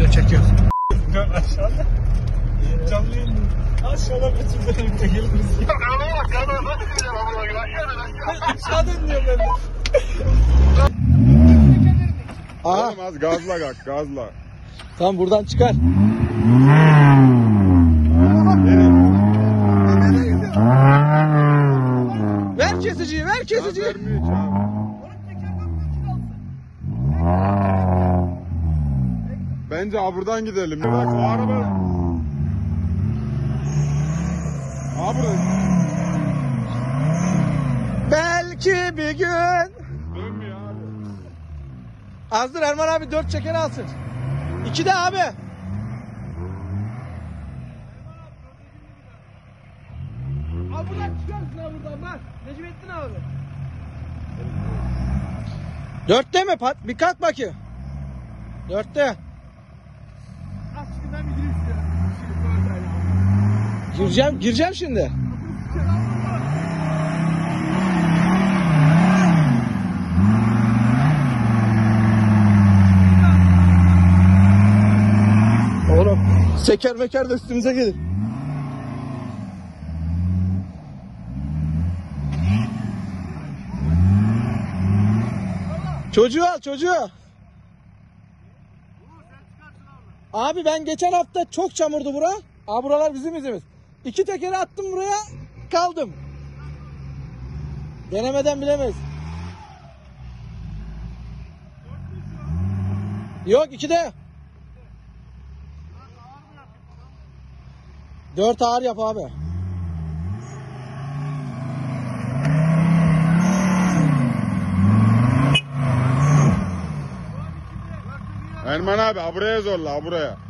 Video çekiyoruz. Aşağıda. Canlı yayın. Aşağıda bütün birlikte geliriz. Aşağıda diyorum ben de. Aha. Oğlum az gazla kalk gazla. Tamam buradan çıkar. Ver kesiciyi ver kesiciyi. Gaz vermiyor ki abi. Bence abi buradan gidelim. Bir dakika o araba. Abi. Belki bir gün. Dönmüyor abi. Azdır Erman abi dört çeker alsın. İki de abi. Abi buradan çıkarsın abi buradan bak. Necmettin abi. Dörtte mi? Pat bir kalk bakayım. Dörtte. Gireceğim, gireceğim şimdi. Oğlum seker meker de üstümüze gelir. Çocuğu al çocuğu. Abi ben geçen hafta çok çamurdu bura. Aa buralar bizim izimiz. İki tekeri attım buraya kaldım. Denemeden bilemeyiz. Yok iki de. Dört ağır yap abi. Erman abi ha buraya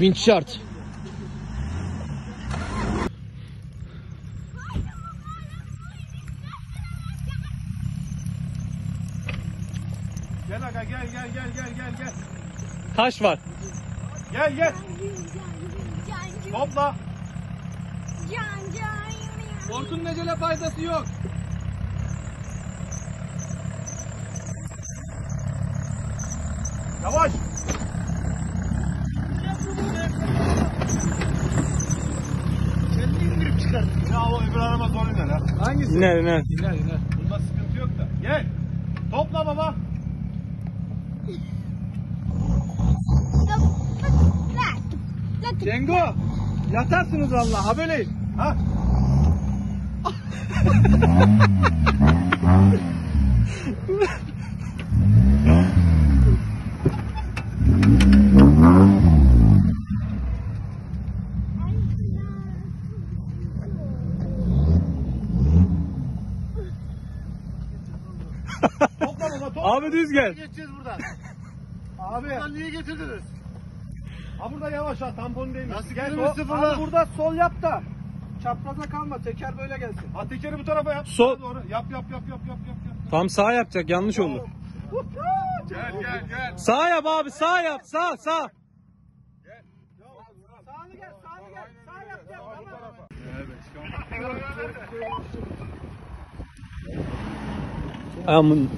Vinç şart. Gel aga gel gel gel gel gel gel. Taş var. Gel gel. Topla. Hortun necele faydası yok. Yavaş. Kendi indirip çıkar. Ya o öbür araba zor iner ha. Hangisi? İner iner. İner iner. Bunda sıkıntı yok da. Gel. Topla baba. Cengo. Yatarsınız valla habeleyin. Ha? Topla Abi düz gel. Geçeceğiz buradan. Abi. Buradan niye getirdiniz? Ha burada yavaş ha tampon değil. Nasıl Gel o- Abi burada sol yap da. Çapraza kalma teker böyle gelsin. Ha tekeri bu tarafa yap. Sol. Doğru. Yap yap yap yap yap yap. yap. Tam sağ yapacak yanlış oldu. Gel gel gel. Sağ yap abi sağ yap sağ sağ. Sağını gel sağını gel. Sağ yap yap. Amın.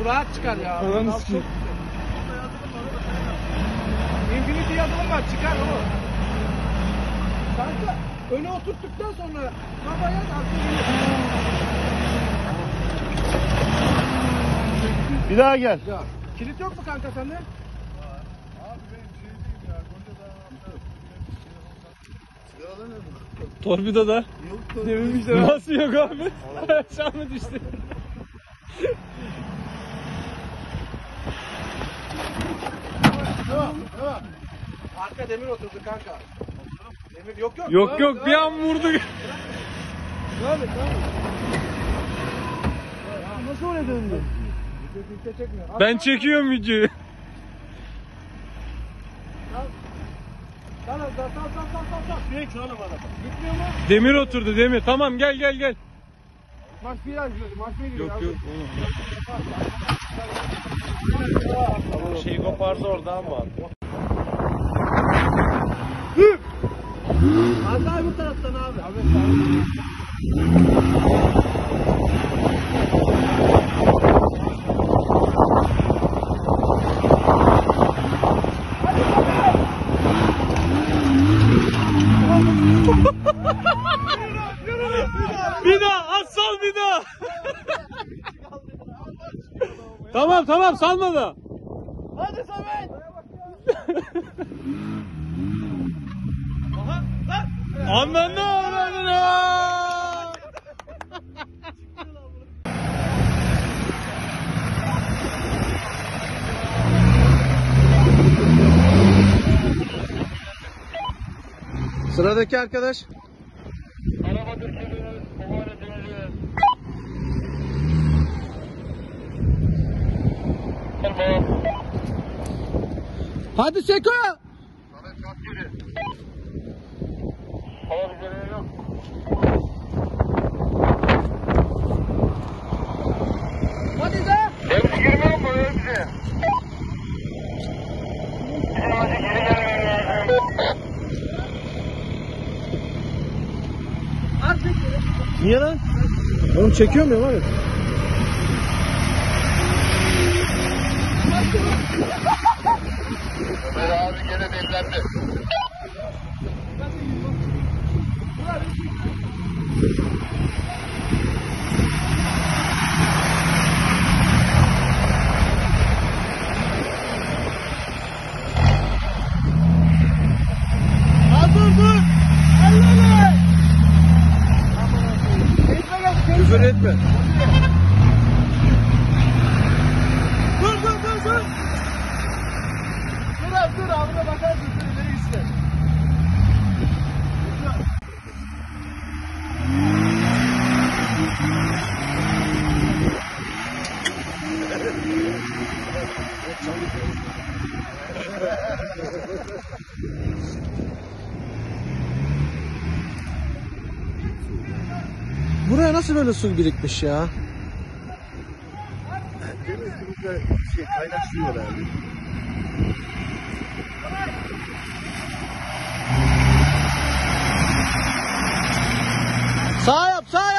Bu rahat çıkar ya. Ananı sikeyim. Infinity yazılım var çıkar o. Kanka öne oturttuktan sonra kafaya Bir daha gel. Ya, kilit yok mu kanka sende? Torpido da. Devirmişler. Nasıl yok abi? Aşağı mı düştü? Yok yok. Arka demir oturdu kanka. Demir yok yok. Yok yok bir an vurdu. Devam et. Nasıl oraya döndü? Ben çekiyorum videoyu. Demir oturdu demir. Tamam gel gel gel. Marş bir gidiyor. Marş bir gidiyor. Yok yok oğlum. Şey kopardı oradan? Az daha bu taraftan abi. Abi Bir daha at sal bir daha. Tamam salma da. Hadi Samet. Ananı avradını. Sıradaki arkadaş. Hadi Seko. Hadi de. Niye lan? Oğlum çekiyor muyum abi? abi önemli. Nasıl böyle su birikmiş ya? Şey, kaynak suyu var abi. Sağ yap sağ.